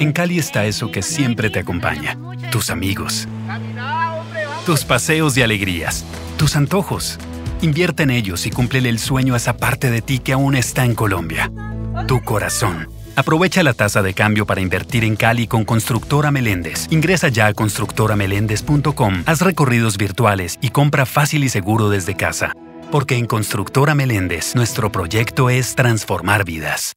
En Cali está eso que siempre te acompaña. Tus amigos. Tus paseos y alegrías. Tus antojos. Invierte en ellos y cúmplele el sueño a esa parte de ti que aún está en Colombia. Tu corazón. Aprovecha la tasa de cambio para invertir en Cali con Constructora Meléndez. Ingresa ya a constructorameléndez.com, haz recorridos virtuales y compra fácil y seguro desde casa. Porque en Constructora Meléndez, nuestro proyecto es transformar vidas.